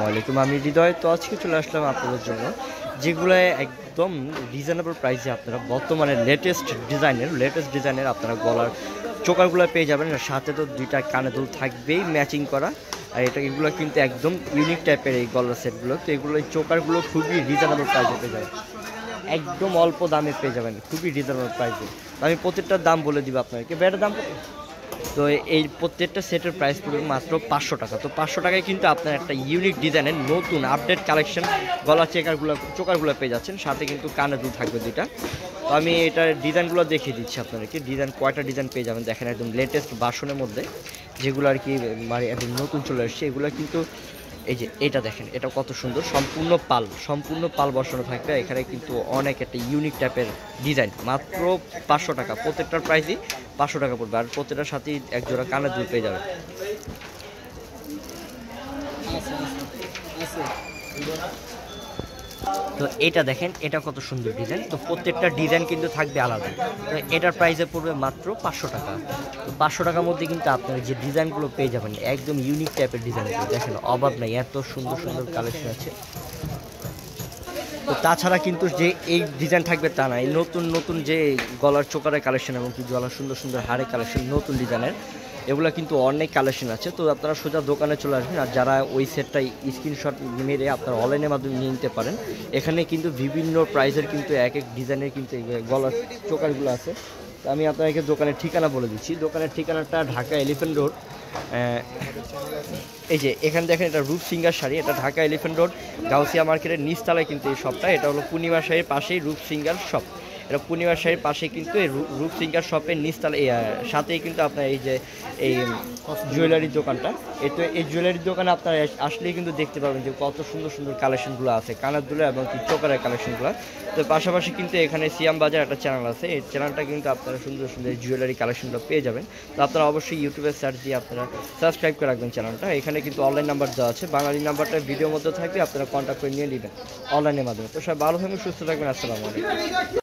ওয়ালাইকুম আমি হৃদয়। তো আজকে চলে আসলাম আপনাদের জন্য, যেগুলো একদম রিজনেবল প্রাইসে আপনারা বর্তমানে লেটেস্ট ডিজাইনের লেটেস্ট ডিজাইনের আপনারা গলার চোকারগুলো পেয়ে যাবেন। সাথে তো দুইটা কানে দুল থাকবেই ম্যাচিং করা। আর এটা, এগুলো কিন্তু একদম ইউনিক টাইপের এই গলার সেটগুলো তো এগুলো, এই চোকারগুলো খুবই রিজনেবল প্রাইসে পেয়ে যাবেন। একদম অল্প দামে পেয়ে যাবেন, খুবই রিজনেবল প্রাইসে আমি প্রত্যেকটার দাম বলে দিব আপনাকে ব্যাটের দাম? তো এই প্রত্যেকটা সেটের প্রাইস পড়বে মাত্র পাঁচশো টাকা। তো পাঁচশো টাকায় কিন্তু আপনার একটা ইউনিক ডিজাইনের নতুন আপডেট কালেকশন গলা চেকারগুলো চোকারগুলো পেয়ে যাচ্ছেন। সাথে কিন্তু কানে দু থাকবে দুইটা। তো আমি এটার ডিজাইনগুলো দেখিয়ে দিচ্ছি আপনাদেরকে। ডিজাইন কয়টা ডিজাইন পেয়ে যাবেন দেখেন একদম লেটেস্ট বাসনের মধ্যে। যেগুলো আর কি মানে একদম নতুন চলে আসছে। এগুলো কিন্তু এই যে এটা দেখেন, এটা কত সুন্দর, সম্পূর্ণ পাল সম্পূর্ণ পাল বসানো থাকবে। এখানে কিন্তু অনেক একটা ইউনিক টাইপের ডিজাইন মাত্র পাঁচশো টাকা, প্রত্যেকটার প্রাইসই পাঁচশো টাকা পড়বে, আর প্রত্যেকটার সাথেই একজোড়া কানে কানের দুল পেয়ে যাবে তো এটা দেখেন, এটা কত সুন্দর ডিজাইন তো প্রত্যেকটা ডিজাইন কিন্তু থাকবে আলাদা। তো এটার প্রাইসে পড়বে মাত্র পাঁচশো টাকা। তো পাঁচশো টাকার মধ্যে কিন্তু আপনারা যে ডিজাইনগুলো পেয়ে যাবেন, একদম ইউনিক টাইপের ডিজাইন দেখেন, অভাব নাই, এত সুন্দর সুন্দর কালেকশন আছে। তো তাছাড়া কিন্তু যে এই ডিজাইন থাকবে তা না। এই নতুন নতুন যে গলার চোকারের কালেকশন এবং কি গলার সুন্দর সুন্দর হাড়ের কালেকশন নতুন ডিজাইনের এগুলো কিন্তু অনেক কালেকশন আছে। তো আপনারা সোজা দোকানে চলে আসবেন আর যারা ওই সেটটাই স্ক্রিনশট মেরে আপনারা অনলাইনের মাধ্যমে নিয়ে নিতে পারেন। এখানে কিন্তু বিভিন্ন প্রাইসের কিন্তু এক এক ডিজাইনের কিন্তু গলার চোকারগুলো আছে। আমি আপনাদেরকে দোকানের ঠিকানা বলে দিচ্ছি। দোকানের ঠিকানাটা ঢাকা এলিফেন্ট রোড এই যে এখানে দেখেন এটা রূপ সিঙ্গার শাড়ি, এটা ঢাকা এলিফেন্ট রোড, গাউসিয়া মার্কেটের নিচতলায় কিন্তু এই শপটা, এটা হলো পূর্ণিমা শাড়ির পাশেই রূপ সিঙ্গার শপ। এটা পূর্ণিমা শাড়ির পাশে কিন্তু এই রূপ- সিঙ্গার শপের আহ, সাথেই কিন্তু আপনার এই যে এই জুয়েলারির দোকানটা। এই তো এই জুয়েলারির দোকানে আপনারা আসলেই কিন্তু দেখতে পাবেন যে কত সুন্দর সুন্দর কালেকশনগুলো আছে কানের দুলে এবং কি চোকারের কালেকশনগুলো। তো পাশাপাশি কিন্তু এখানে সিয়াম বাজার একটা চ্যানেল আছে এই চ্যানেলটা কিন্তু আপনারা সুন্দর সুন্দর জুয়েলারি কালেকশনগুলো পেয়ে যাবেন। তো আপনারা অবশ্যই ইউটিউবে সার্চ দিয়ে আপনারা সাবস্ক্রাইব করে রাখবেন চ্যানেলটা এখানে কিন্তু অনলাইন নাম্বার দেওয়া আছে বাঙালি নাম্বারটা ভিডিওর মধ্যে থাকবে আপনারা কন্ট্যাক্ট করে নিয়ে নেবেন অনলাইনের মাধ্যমে। তো সবাই ভালো থাকবেন সুস্থ থাকবেন আসসালামু আলাইকুম।